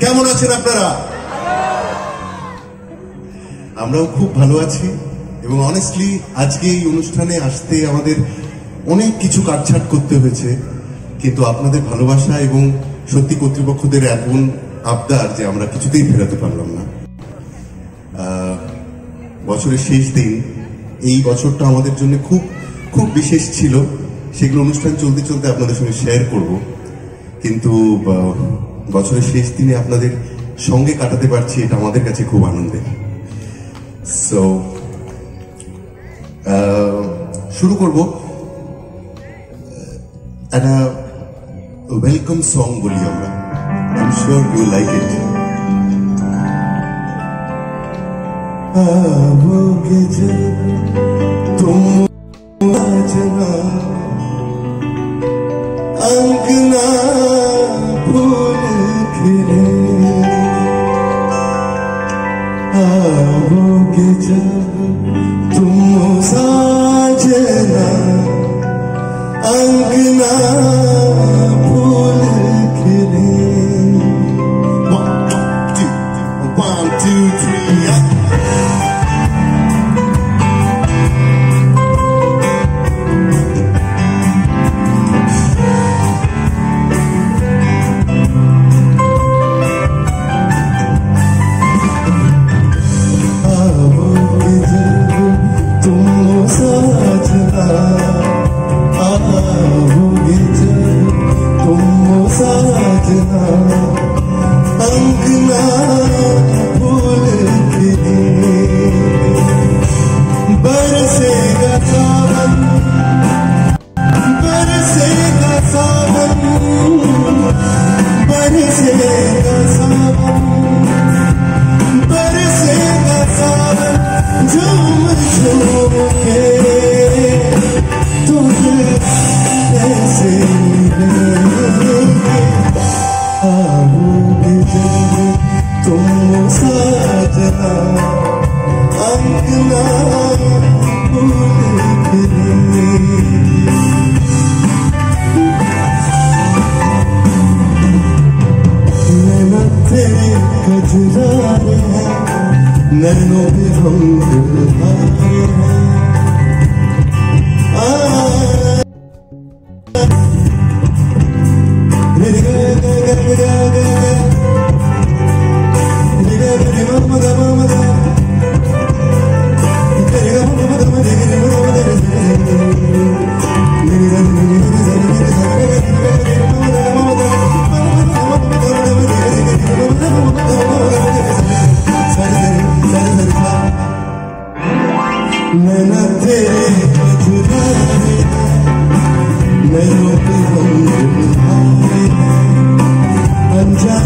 কেমন আছেন আপনারা? আমরাও খুব ভালো আছি এবং অনেস্টলি আজকে এই অনুষ্ঠানে আসতে আমাদের অনেক কিছু কাটছাট করতে হয়েছে, কিন্তু আপনাদের ভালোবাসা এবং সত্যি কর্তৃপক্ষদের এমন আবদার যে আমরা কিছুতেই ফেরাতে পারলাম না। বছরের শেষ দিন, এই বছরটা আমাদের জন্য খুব খুব বিশেষ ছিল। সেগুলো অনুষ্ঠান চলতে চলতে আপনাদের সঙ্গে শেয়ার করব। কিন্তু বছরের শেষ দিনে আপনাদের সঙ্গে কাটাতে পারছি এটা আমাদের কাছে খুব আনন্দের সো শুরু করব একটা ওয়েলকাম সং বলি আমরা I am sure you like it आओगे जब तुम सजना अंगना gece Tumuza cena Angına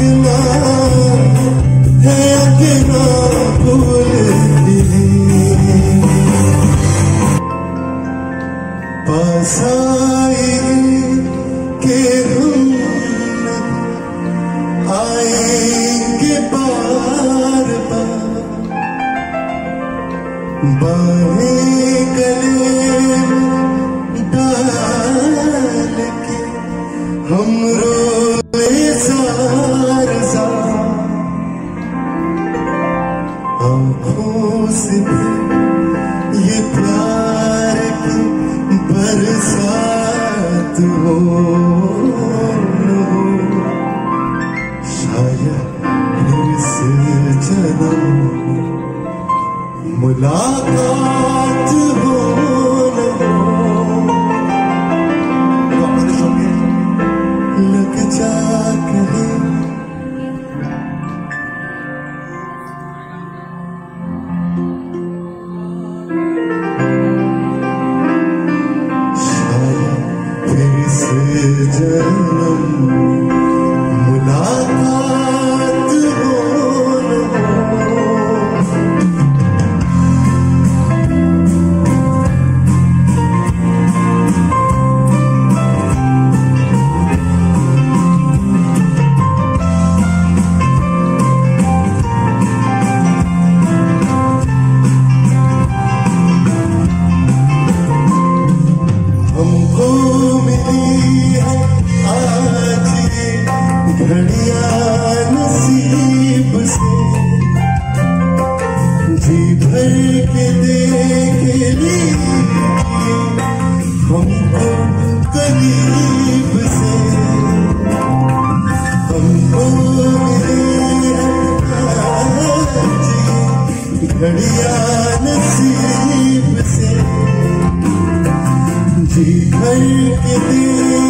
you love course it घड़िया नसीब से जी भर के देख ली हमको करीब से। हमको घड़िया नसीब से जी भर के देख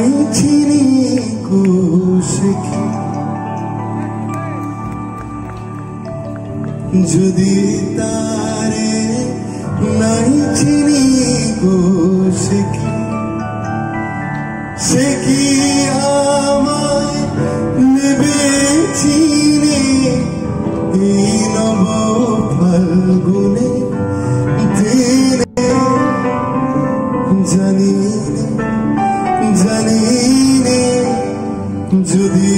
পাইছিনি কুশিখি যদি তারে নাই চিনি কুশিখি সে কি আর যদি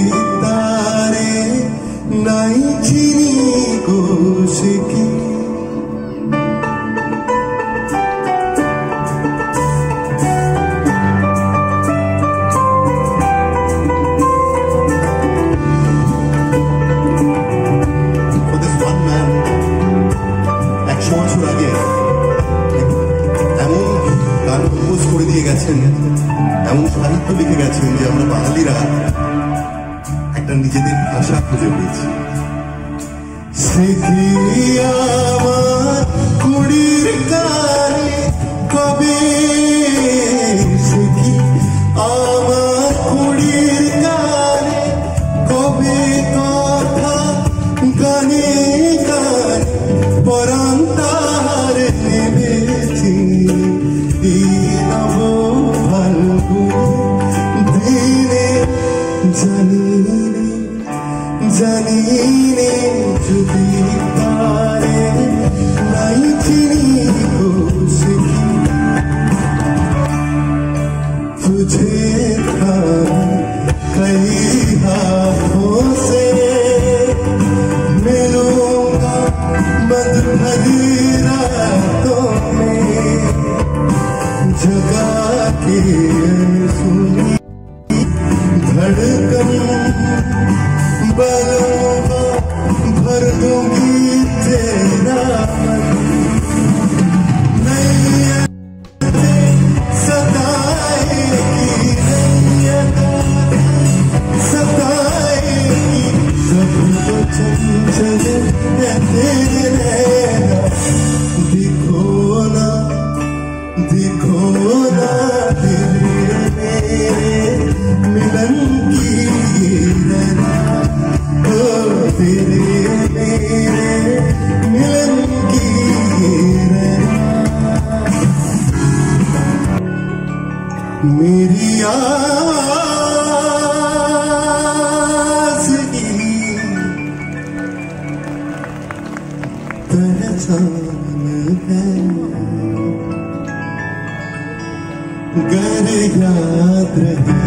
ভাষা আমার কুড়ির কারে কবে मेरी तरसान है। गर याद रही।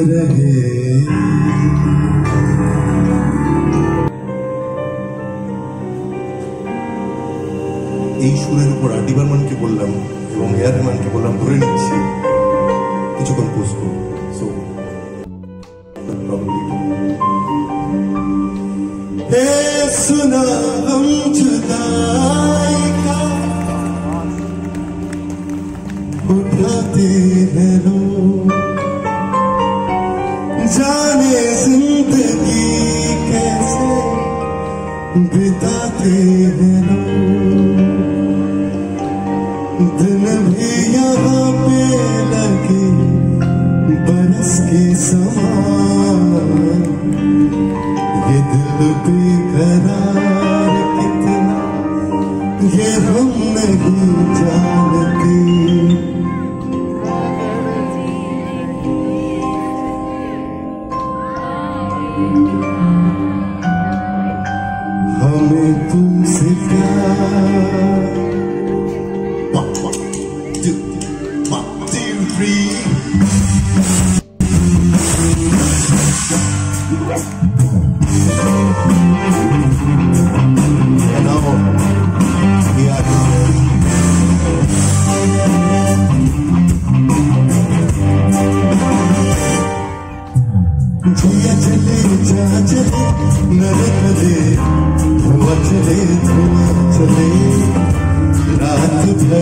এই সুরের উপর আডি বার্মানকে বললাম এবং এয়ার রহমানকে বললাম ধরে নিচ্ছি কিছুক্ষণ পুষবো সো Hey, हमें तुमसे प्यार।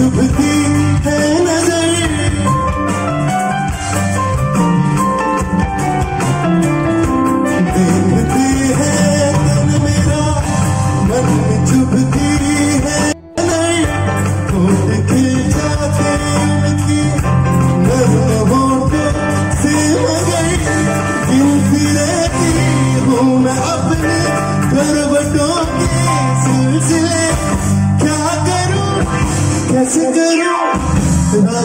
sympathy.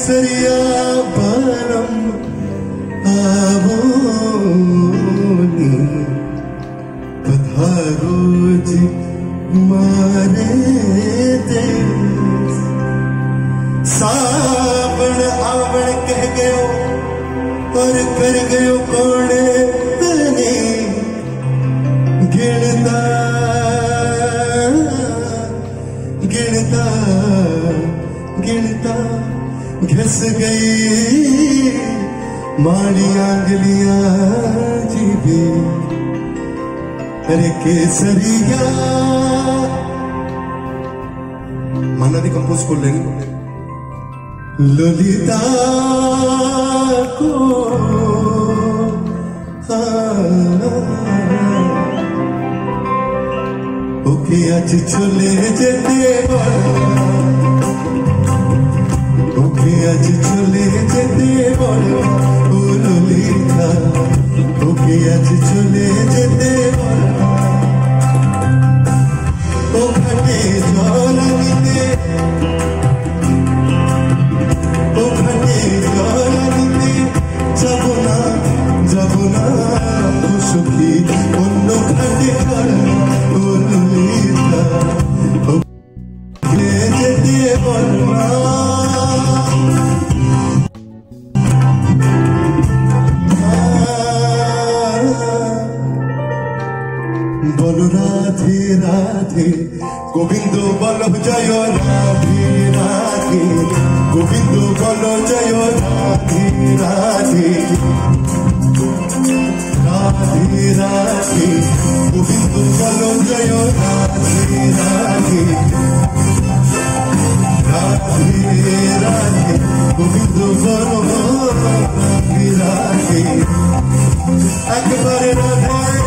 अरे केसरिया बनम आवो पधारो जी मारे देश सावण आवण कह गयो और कर गयो कोणे तने गिणता गिणता गिणता घिस गई माड़ी आंगलियां जीवे अरे केसरिया মান্নাদি কম্পোজ করলেন ললিতা কো ওকে আজ চলে যেতে বলো আজ চলে যেতে বলো ও ললিতা ওকে আজ চলে যেতে রাধে। গোবিন্দ বল জয় রাধে রাধে। গোবিন্দ বল জয় রাধে রাধে। রাধে রাধে। গোবিন্দ বল জয় রাধে রাধে। রাধে রাধে। গোবিন্দ বল রাধে রাধে। একবারে রাধে।